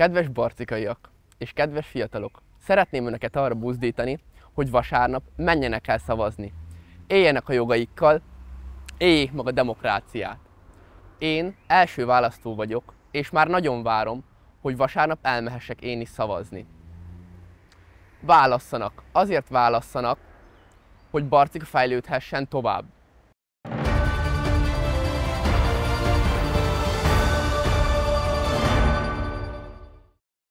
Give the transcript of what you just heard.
Kedves barcikaiak és kedves fiatalok, szeretném önöket arra buzdítani, hogy vasárnap menjenek el szavazni. Éljenek a jogaikkal, éljék meg a demokráciát. Én első választó vagyok, és már nagyon várom, hogy vasárnap elmehessek én is szavazni. Válasszanak, azért válasszanak, hogy Barcika fejlődhessen tovább.